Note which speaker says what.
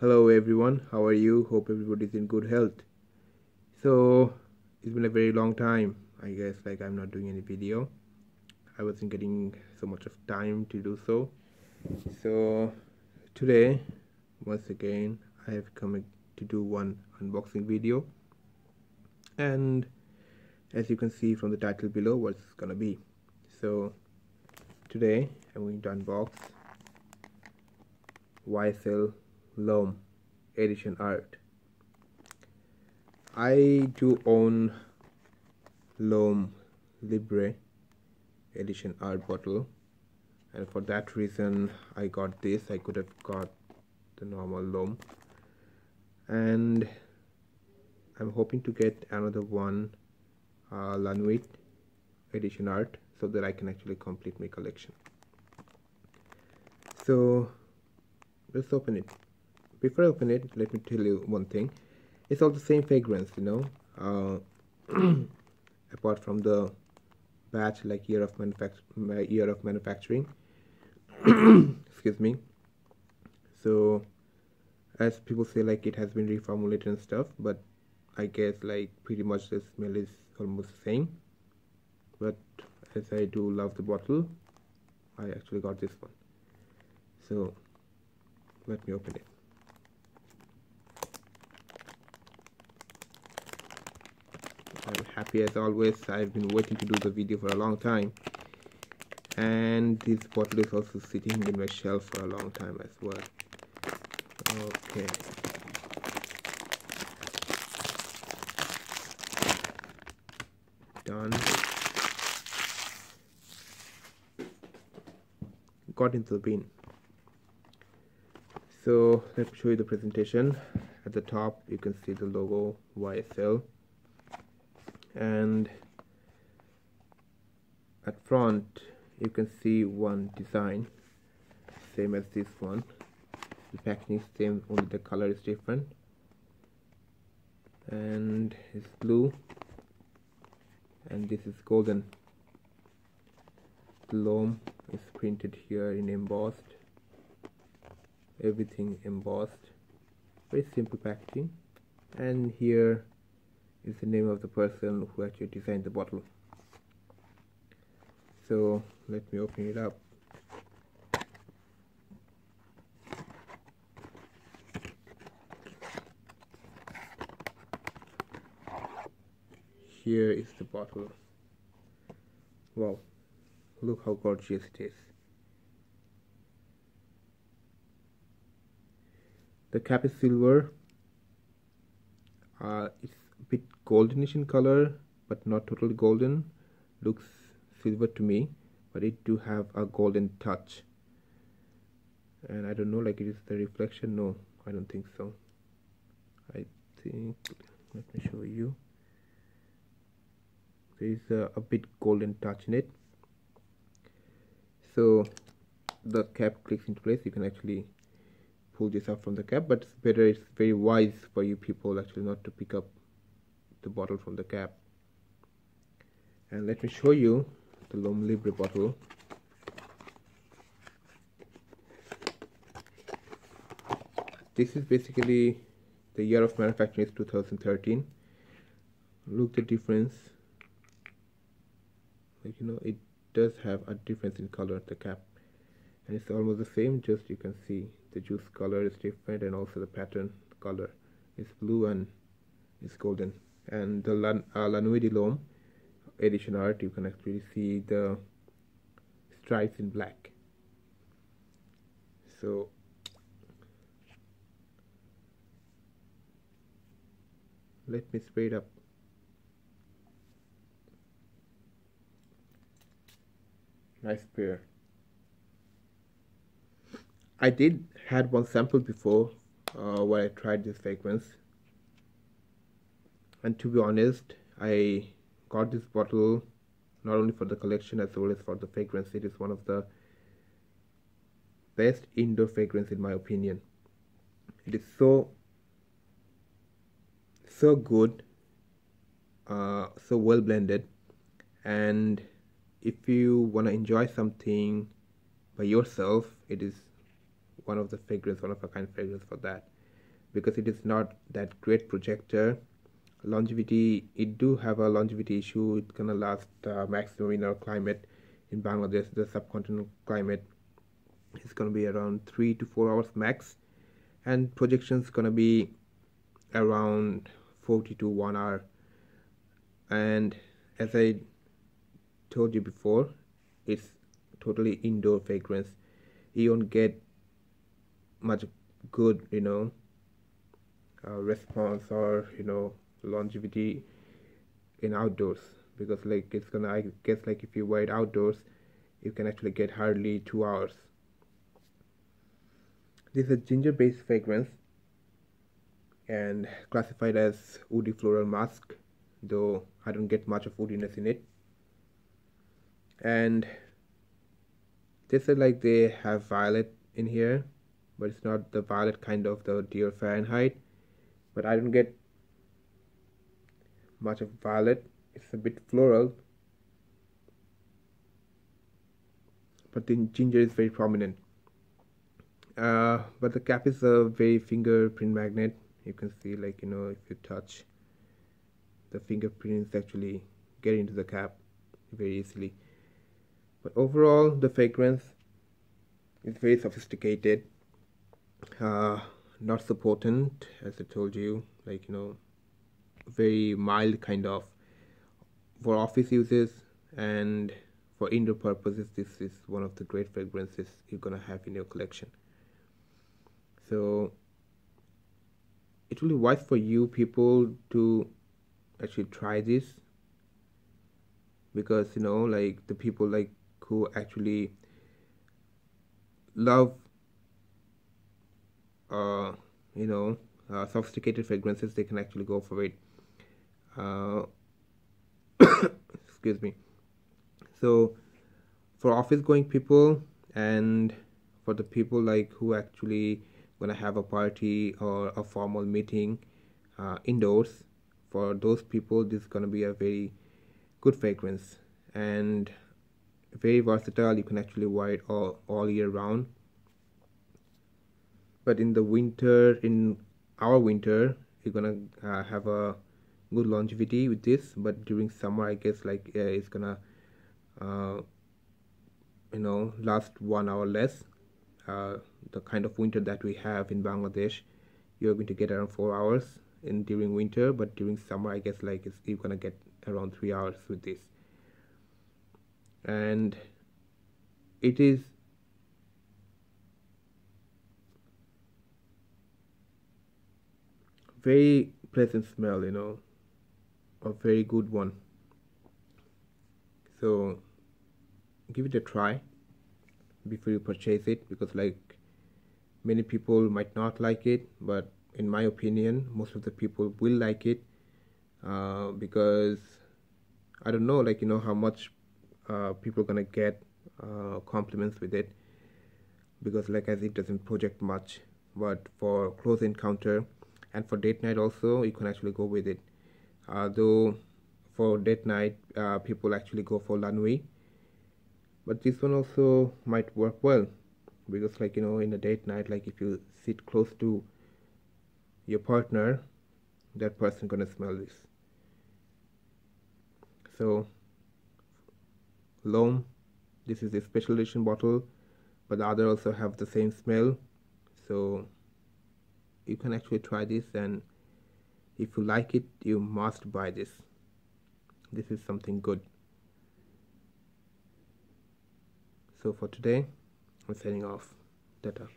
Speaker 1: hello everyone. How are you? Hope everybody's in good health. So it's been a very long time i guess like i'm not doing any video. I wasn't getting so much of time to do so. So today once again i have come to do one unboxing video. And as you can see from the title below what's gonna be. So today i'm going to unbox YSL L'Homme edition art. I do own L'Homme Libre edition art bottle. And for that reason I got this. I could have got the normal L'Homme and I'm hoping to get another one uh, La Nuit edition art so that I can actually complete my collection. So let's open it before I open it let me tell you one thing. It's all the same fragrance you know? Uh, apart from the batch like year of manufacture year of manufacturing. Excuse me. So as people say like it has been reformulated and stuff but I guess like pretty much the smell is almost the same. But as I do love the bottle I actually got this one. So let me open it I'm happy as always. I've been waiting to do the video for a long time. And this bottle is also sitting in my shelf for a long time as well. Okay. Done. Got into the bin. So let me show you the presentation. At the top you can see the logo YSL and at front you can see one design same as this one. The packaging is same only the color is different. And it's blue and this is golden. The L'Homme is printed here in embossed. Everything embossed. Very simple packaging. And here is the name of the person who actually designed the bottle. So let me open it up. Here is the bottle. Wow look how gorgeous it is. The cap is silver. Uh, it's goldenish in color but not totally golden. Looks silver to me but it do have a golden touch. And I don't know like it is the reflection? No I don't think so. I think let me show you. There is a, a bit golden touch in it. So the cap clicks into place. You can actually pull this up from the cap but it's better it's very wise for you people actually not to pick up the bottle from the cap and let me show you the L'Homme Libre bottle. This is basically the year of manufacturing is 2013 look the difference. Like you know it does have a difference in color the cap. And it's almost the same just you can see the juice color is different and also the pattern color is blue and is golden and the La, uh, La Nuit de L'Homme edition art you can actually see the stripes in black. So let me speed up. Nice pair. I did had one sample before uh, where I tried this fragrance and to be honest I got this bottle not only for the collection as well as for the fragrance. It is one of the best indoor fragrance in my opinion. It is so so good uh, so well blended. And if you want to enjoy something by yourself it is one of the fragrance, one of a kind fragrance for that. because it is not that great projector longevity it do have a longevity issue. It's gonna last uh, maximum in our climate in Bangladesh the subcontinental climate. Is gonna be around three to four hours max and projections gonna be around 40 to 1 hour. And as I told you before it's totally indoor fragrance. You don't get much good you know uh, response or you know longevity in outdoors. Because like it's gonna I guess like if you wear it outdoors you can actually get hardly two hours. This is a ginger based fragrance and classified as woody floral musk though I don't get much of woodiness in it. And they said like they have violet in here but it's not the violet kind of the Dior Fahrenheit. But I don't get much of violet. It's a bit floral. But the ginger is very prominent. Uh, but the cap is a very fingerprint magnet. You can see like you know if you touch the fingerprints actually get into the cap very easily. But overall the fragrance is very sophisticated. Uh, not so potent as I told you. Like you know very mild kind of for office uses and for indoor purposes this is one of the great fragrances you're gonna have in your collection. So it will be wise for you people to actually try this because you know like the people like who actually love uh you know uh, sophisticated fragrances they can actually go for it uh, excuse me. So for office going people and for the people like who actually gonna have a party or a formal meeting uh, indoors for those people this is gonna be a very good fragrance and very versatile. You can actually wear it all, all year round. But in the winter in our winter you're gonna uh, have a good longevity with this but during summer i guess like uh, it's gonna uh, you know last one hour less. Uh, the kind of winter that we have in bangladesh you're going to get around four hours in during winter but during summer i guess like it's you're gonna get around three hours with this. And it is very pleasant smell you know a very good one. So give it a try before you purchase it because like many people might not like it but in my opinion most of the people will like it uh, because I don't know like you know how much uh, people are gonna get uh, compliments with it because like as it doesn't project much. But for close encounter and for date night also you can actually go with it uh, though for date night uh, people actually go for la nuit but this one also might work well. Because like you know in a date night like if you sit close to your partner that person gonna smell this. So L'Homme this is a special edition bottle but the other also have the same smell. So you can actually try this and if you like it you must buy this. This is something good. So for today I'm signing off. Data